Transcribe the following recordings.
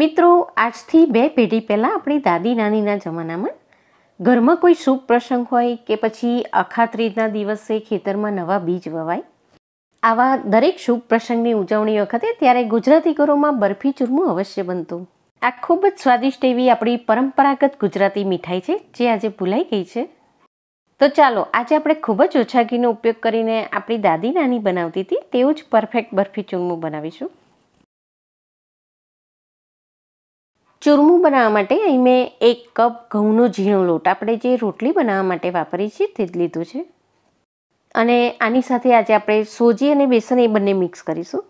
મિત્રો, આજથી બે પેઢી પહેલાં આપણી દાદી નાનીના જમાનામાં ઘરમાં કોઈ શુભ પ્રસંગ હોય કે પછી અખાત્રીજના દિવસે ખેતરમાં નવા બીજ વવાય, આવા દરેક શુભ પ્રસંગની ઉજવણી વખતે ત્યારે ગુજરાતી ઘરોમાં બરફી ચૂરમું અવશ્ય બનતું. આ ખૂબ જ સ્વાદિષ્ટ એવી આપણી પરંપરાગત ગુજરાતી મીઠાઈ છે, જે આજે ભૂલાઈ ગઈ છે. તો ચાલો, આજે આપણે ખૂબ જ ઓછા ઘીનો ઉપયોગ કરીને આપણી દાદી નાની બનાવતી હતી, તેવું જ પરફેક્ટ બરફી ચૂરમું બનાવીશું. ચૂરમું બનાવવા માટે અહીં મેં એક કપ ઘઉંનો ઝીણો લોટ. આપણે જે રોટલી બનાવવા માટે વાપરીએ છીએ તે જ લીધું છે. અને આની સાથે આજે આપણે સોજી અને બેસન એ બંને મિક્સ કરીશું.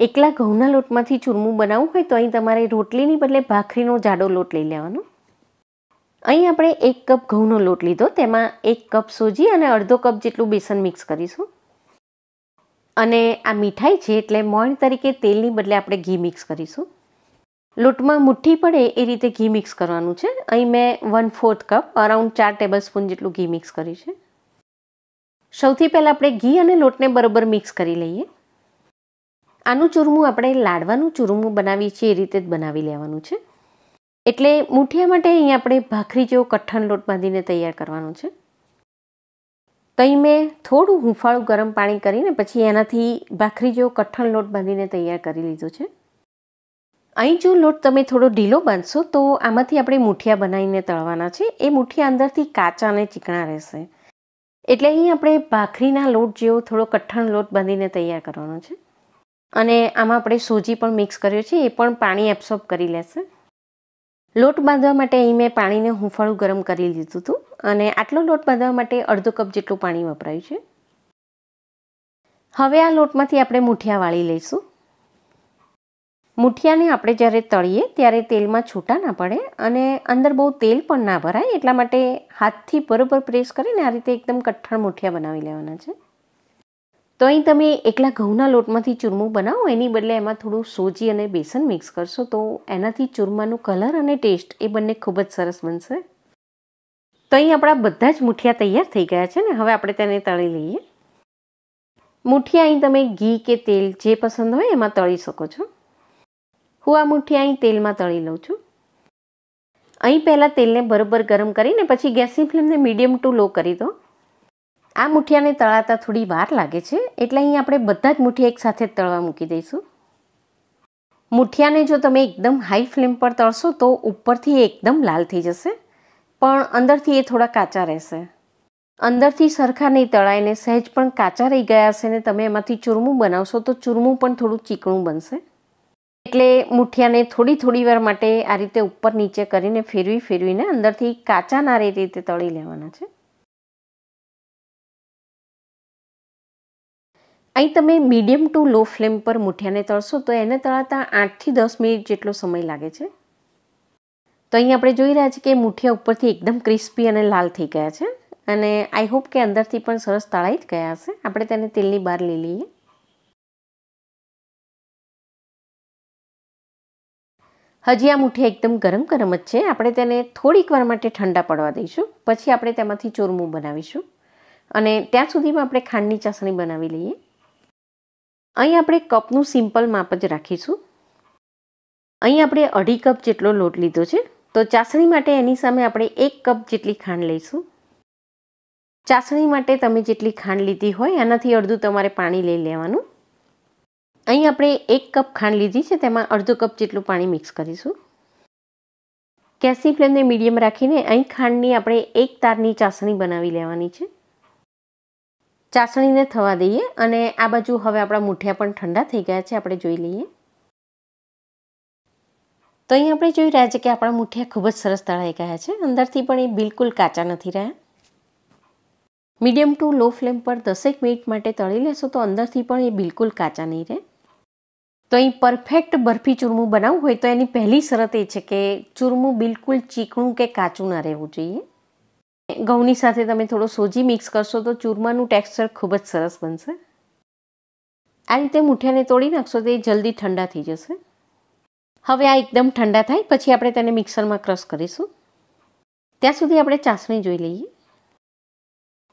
એકલા ઘઉંના લોટમાંથી ચૂરમું બનાવવું હોય તો અહીં તમારે રોટલીની બદલે ભાખરીનો જાડો લોટ લઈ લેવાનો. અહીં આપણે એક કપ ઘઉંનો લોટ લીધો. તેમાં એક કપ સોજી અને અડધો કપ જેટલું બેસન મિક્સ કરીશું. અને આ મીઠાઈ છે એટલે મોણ તરીકે તેલની બદલે આપણે ઘી મિક્સ કરીશું. લોટમાં મુઠ્ઠી પડે એ રીતે ઘી મિક્સ કરવાનું છે. અહીં મેં વન ફોર્થ કપ અરાઉન્ડ ચાર ટેબલ સ્પૂન જેટલું ઘી મિક્સ કર્યું છે. સૌથી પહેલાં આપણે ઘી અને લોટને બરોબર મિક્સ કરી લઈએ. આનું ચૂરમું આપણે લાડવાનું ચૂરમું બનાવીએ છીએ એ રીતે જ બનાવી લેવાનું છે. એટલે મુઠિયા માટે અહીં આપણે ભાખરી જેવો કઠણ લોટ બાંધીને તૈયાર કરવાનો છે. તો અહીં મેં થોડું હુંફાળું ગરમ પાણી કરીને પછી એનાથી ભાખરી જેવો કઠણ લોટ બાંધીને તૈયાર કરી લીધો છે. અહીં જો લોટ તમે થોડો ઢીલો બાંધશો, તો આમાંથી આપણે મુઠિયા બનાવીને તળવાના છે. એ મુઠિયા અંદરથી કાચા અને ચીકણા રહેશે. એટલે અહીં આપણે ભાખરીના લોટ જેવો થોડો કઠણ લોટ બાંધીને તૈયાર કરવાનો છે. અને આમાં આપણે સોજી પણ મિક્સ કર્યો છે, એ પણ પાણી એબ્સોર્બ કરી લેશે. લોટ બાંધવા માટે અહીં મેં પાણીને હુંફાળું ગરમ કરી લીધું હતું. અને આટલો લોટ બાંધવા માટે અડધો કપ જેટલું પાણી વપરાયું છે. હવે આ લોટમાંથી આપણે મુઠિયા વાળી લઈશું. મુઠિયાને આપણે જ્યારે તળીએ ત્યારે તેલમાં છૂટા ના પડે અને અંદર બહુ તેલ પણ ના ભરાય, એટલા માટે હાથથી બરોબર પ્રેસ કરીને આ રીતે એકદમ કઠણ મુઠિયા બનાવી લેવાના છે. તો અહીં તમે એકલા ઘઉંના લોટમાંથી ચૂરમું બનાવો, એની બદલે એમાં થોડું સોજી અને બેસન મિક્સ કરશો, તો એનાથી ચૂરમાનું કલર અને ટેસ્ટ એ બંને ખૂબ જ સરસ બનશે. તો અહીં આપણા બધા જ મુઠિયા તૈયાર થઈ ગયા છે ને, હવે આપણે તેને તળી લઈએ. મુઠિયા અહીં તમે ઘી કે તેલ જે પસંદ હોય એમાં તળી શકો છો. હું આ મુઠ્ઠી અહીં તેલમાં તળી લઉં છું. અહીં પહેલાં તેલને બરોબર ગરમ કરીને પછી ગેસની ફ્લેમને મીડિયમ ટુ લો કરી દો. આ મુઠિયાને તળાતા થોડી વાર લાગે છે એટલે અહીં આપણે બધા જ મુઠિયા એકસાથે તળવા મૂકી દઈશું. મુઠિયાને જો તમે એકદમ હાઈ ફ્લેમ પર તળશો તો ઉપરથી એકદમ લાલ થઈ જશે. પણ અંદરથી એ થોડા કાચા રહેશે. અંદરથી સરખા નહીં તળાઈને સહેજ પણ કાચા રહી ગયા હશે ને તમે એમાંથી ચૂરમું બનાવશો તો ચૂરમું પણ થોડું ચીકણું બનશે. એટલે મુઠિયાને થોડી થોડી વાર માટે આ રીતે ઉપર નીચે કરીને ફેરવી ફેરવીને અંદરથી કાચા ના રે રીતે તળી લેવાના છે. અહીં તમે મીડિયમ ટુ લો ફ્લેમ પર મુઠિયાને તળશો તો એને તળાતા આઠથી દસ મિનિટ જેટલો સમય લાગે છે. તો અહીં આપણે જોઈ રહ્યા છીએ કે મુઠિયા ઉપરથી એકદમ ક્રિસ્પી અને લાલ થઈ ગયા છે અને આઈ હોપ કે અંદરથી પણ સરસ તળાઈ જ ગયા હશે. આપણે તેને તેલની બહાર લઈ લઈએ. હજી આ મુઠ્ઠી એકદમ ગરમ ગરમ જ છે. આપણે તેને થોડીક વાર માટે ઠંડા પડવા દઈશું. પછી આપણે તેમાંથી ચોરમું બનાવીશું. અને ત્યાં સુધીમાં આપણે ખાંડની ચાસણી બનાવી લઈએ. અહીં આપણે કપનું સિમ્પલ માપ જ રાખીશું. અહીં આપણે અઢી કપ જેટલો લોટ લીધો છે. તો ચાસણી માટે એની સામે આપણે એક કપ જેટલી ખાંડ લઈશું. ચાસણી માટે તમે જેટલી ખાંડ લીધી હોય એનાથી અડધું તમારે પાણી લઈ લેવાનું. અહીં આપણે એક કપ ખાંડ લીધી છે, તેમાં અડધો કપ જેટલું પાણી મિક્સ કરીશું. ગેસની ફ્લેમને મીડિયમ રાખીને અહીં ખાંડની આપણે એક તારની ચાસણી બનાવી લેવાની છે. ચાસણીને થવા દઈએ અને આ બાજુ હવે આપણા મુઠિયા પણ ઠંડા થઈ ગયા છે, આપણે જોઈ લઈએ. તો અહીં આપણે જોઈ રહ્યા છે કે આપણા મુઠિયા ખૂબ જ સરસ તળાઈ ગયા છે, અંદરથી પણ એ બિલકુલ કાચા નથી રહ્યા. મીડિયમ ટુ લો ફ્લેમ પર દસેક મિનિટ માટે તળી લેશો તો અંદરથી પણ એ બિલકુલ કાચા નહીં રહે. તો અહીં પરફેક્ટ બરફી ચૂરમું બનાવવું હોય તો એની પહેલી શરત એ છે કે ચૂરમું બિલકુલ ચીકણું કે કાચું ના રહેવું જોઈએ. ઘઉંની સાથે તમે થોડો સોજી મિક્સ કરશો તો ચૂરમાનું ટેક્સચર ખૂબ જ સરસ બનશે. આ રીતે મુઠિયાને તોડી નાખશો તો એ જલ્દી ઠંડા થઈ જશે. હવે આ એકદમ ઠંડા થાય પછી આપણે તેને મિક્સરમાં ક્રશ કરીશું. ત્યાં સુધી આપણે ચાસણી જોઈ લઈએ.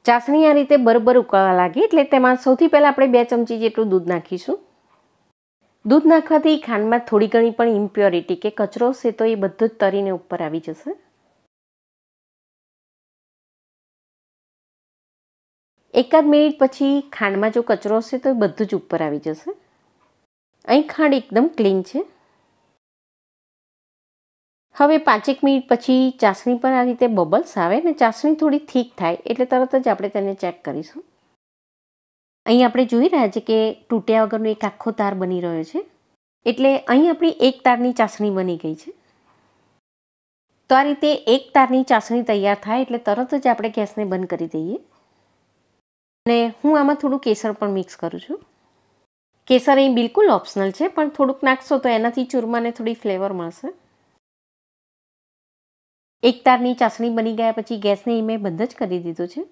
ચાસણી આ રીતે બરોબર ઉકળવા લાગે એટલે તેમાં સૌથી પહેલાં આપણે બે ચમચી જેટલું દૂધ નાખીશું. દૂધ નાખવાથી ખાંડમાં થોડી ઘણી પણ ઇમ્પ્યોરિટી કે કચરો હશે તો એ બધું જ તરીને ઉપર આવી જશે. એકાદ મિનિટ પછી ખાંડમાં જો કચરો હશે તો એ બધું જ ઉપર આવી જશે. અહીં ખાંડ એકદમ ક્લીન છે. હવે પાંચેક મિનિટ પછી ચાસણી પર આ રીતે બબલ્સ આવે ને ચાસણી થોડી થીક થાય એટલે તરત જ આપણે તેને ચેક કરીશું. અહીં આપણે જોઈ રહ્યા છીએ કે તૂટ્યા વગરનો એક આખો તાર બની રહ્યો છે. એટલે અહીં આપણી એક તારની ચાસણી બની ગઈ છે. તો આ રીતે એક તારની ચાસણી તૈયાર થાય એટલે તરત જ આપણે ગેસને બંધ કરી દઈએ. અને હું આમાં થોડું કેસર પણ મિક્સ કરું છું. કેસર અહીં બિલકુલ ઓપ્શનલ છે, પણ થોડુંક નાખશો તો એનાથી ચૂરમાને થોડી ફ્લેવર મળશે. એક તારની ચાસણી બની ગયા પછી ગેસને મેં બંધ જ કરી દીધું છે.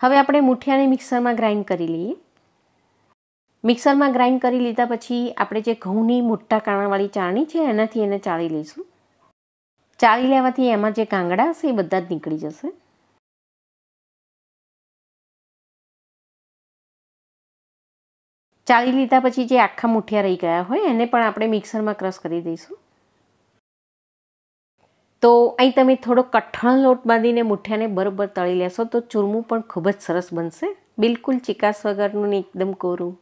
હવે આપણે મુઠિયાને મિક્સરમાં ગ્રાઇન્ડ કરી લઈએ. મિક્સરમાં ગ્રાઇન્ડ કરી લીધા પછી આપણે જે ઘઉંની મોટા કાણાવાળી ચાળણી છે એનાથી એને ચાળી લઈશું. ચાળી લેવાથી એમાં જે કાંગડા હશે એ બધા જ નીકળી જશે. ચાળી લીધા પછી જે આખા મુઠિયા રહી ગયા હોય એને પણ આપણે મિક્સરમાં ક્રશ કરી દઈશું. તો અહીં તમે થોડો કઠણ લોટ બાંધીને મુઠિયાને બરોબર તળી લેશો તો ચૂરમું પણ ખૂબ જ સરસ બનશે. બિલકુલ ચિકાસ વગરનું ને એકદમ કોરું.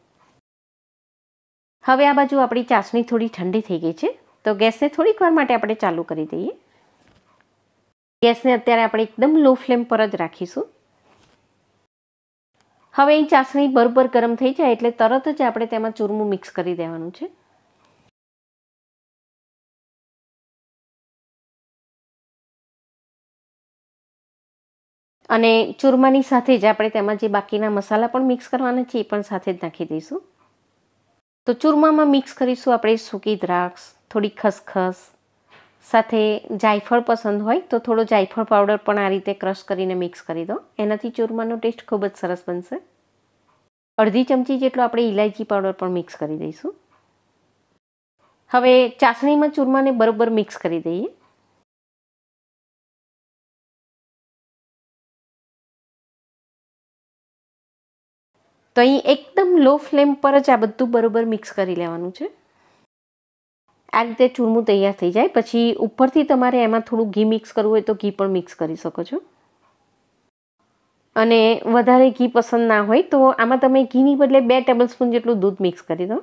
હવે આ બાજુ આપણી ચાસણી થોડી ઠંડી થઈ ગઈ છે. તો ગેસને થોડીક વાર માટે આપણે ચાલુ કરી દઈએ. ગેસને અત્યારે આપણે એકદમ લો ફ્લેમ પર જ રાખીશું. હવે અહીં ચાસણી બરોબર ગરમ થઈ જાય એટલે તરત જ આપણે તેમાં ચૂરમું મિક્સ કરી દેવાનું છે. અને ચૂરમાની સાથે જ આપણે તેમાં જે બાકીના મસાલા પણ મિક્સ કરવાના છે, એ પણ સાથે જ નાખી દઈશું. તો ચૂરમામાં મિક્સ કરીશું આપણે સૂકી દ્રાક્ષ, થોડી ખસખસ, સાથે જાયફળ પસંદ હોય તો થોડો જાયફળ પાવડર પણ આ રીતે ક્રશ કરીને મિક્સ કરી દો. એનાથી ચૂરમાનો ટેસ્ટ ખૂબ જ સરસ બનશે. અડધી ચમચી જેટલો આપણે ઇલાયચી પાવડર પણ મિક્સ કરી દઈશું. હવે ચાસણીમાં ચૂરમાને બરોબર મિક્સ કરી દઈએ. તો અહીં એકદમ લો ફ્લેમ પર જ આ બધું બરોબર મિક્સ કરી લેવાનું છે. આ રીતે ચૂરમું તૈયાર થઈ જાય. પછી ઉપરથી તમારે એમાં થોડું ઘી મિક્સ કરવું હોય તો ઘી પણ મિક્સ કરી શકો છો. અને વધારે ઘી પસંદ ના હોય તો આમાં તમે ઘીની બદલે બે ટેબલ સ્પૂન જેટલું દૂધ મિક્સ કરી દો.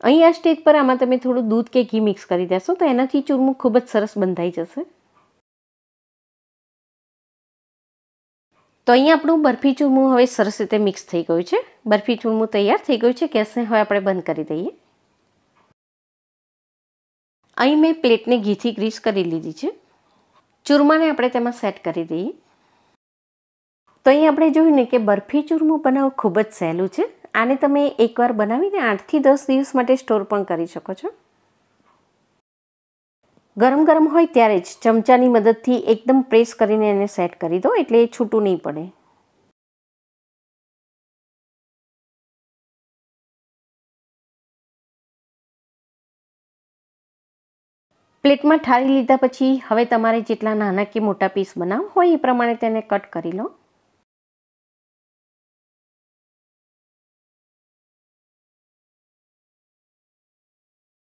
અહીં આ સ્ટેજ પર આમાં તમે થોડું દૂધ કે ઘી મિક્સ કરી દેશો તો એનાથી ચૂરમું ખૂબ જ સરસ બંધાઈ જશે. તો અહીંયા આપણું બરફી ચૂરમું હવે સરસ રીતે મિક્સ થઈ ગયું છે. બરફી ચૂરમું તૈયાર થઈ ગયું છે. ગેસને હવે આપણે બંધ કરી દઈએ. અહીં મેં પ્લેટને ઘીથી ગ્રીસ કરી લીધી છે. ચૂરમાને આપણે તેમાં સેટ કરી દઈએ. તો અહીં આપણે જોયું ને કે બરફી ચૂરમું બનાવવું ખૂબ જ સહેલું છે. આને તમે એકવાર બનાવીને આઠથી દસ દિવસ માટે સ્ટોર પણ કરી શકો છો. ગરમ ગરમ હોય ત્યારે જ ચમચાની મદદથી એકદમ પ્રેસ કરીને એને સેટ કરી દો, એટલે એ છૂટું નહીં પડે. પ્લેટમાં ઠારી લીધા પછી હવે તમારે જેટલા નાના કે મોટા પીસ બનાવ હોય એ પ્રમાણે તેને કટ કરી લો.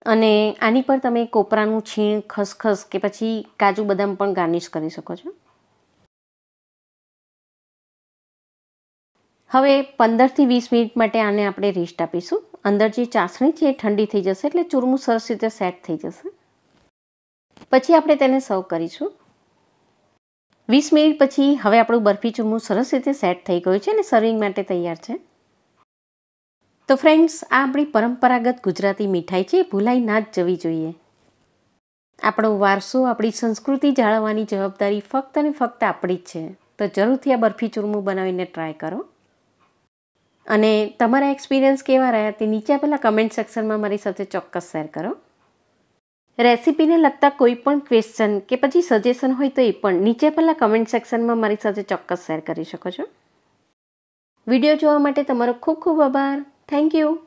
અને આની પર તમે કોપરાનું છીણ, ખસખસ કે પછી કાજુ બદામ પણ ગાર્નિશ કરી શકો છો. હવે પંદરથી વીસ મિનિટ માટે આને આપણે રેસ્ટ આપીશું. અંદર જે ચાસણી છે એ ઠંડી થઈ જશે એટલે ચૂરમું સરસ રીતે સેટ થઈ જશે. પછી આપણે તેને સર્વ કરીશું. વીસ મિનિટ પછી હવે આપણું બરફી ચૂરમું સરસ રીતે સેટ થઈ ગયું છે અને સર્વિંગ માટે તૈયાર છે. તો ફ્રેન્ડ્સ આ આપણી પરંપરાગત ગુજરાતી મીઠાઈ છે, ભૂલાઈ ના જ જવી જોઈએ. આપણો વારસો, આપણી સંસ્કૃતિ જાળવવાની જવાબદારી ફક્ત અને ફક્ત આપણી જ છે. તો જરૂરથી આ બરફી ચૂરમું બનાવીને ટ્રાય કરો. અને તમારા એક્સપિરિયન્સ કેવા રહ્યા તે નીચે પહેલાં કમેન્ટ સેક્શનમાં મારી સાથે ચોક્કસ શેર કરો. રેસીપીને લગતા કોઈ પણ ક્વેશ્ચન કે પછી સજેશન હોય તો એ પણ નીચે પહેલાં કમેન્ટ સેક્શનમાં મારી સાથે ચોક્કસ શેર કરી શકો છો. વીડિયો જોવા માટે તમારો ખૂબ ખૂબ આભાર. Thank you.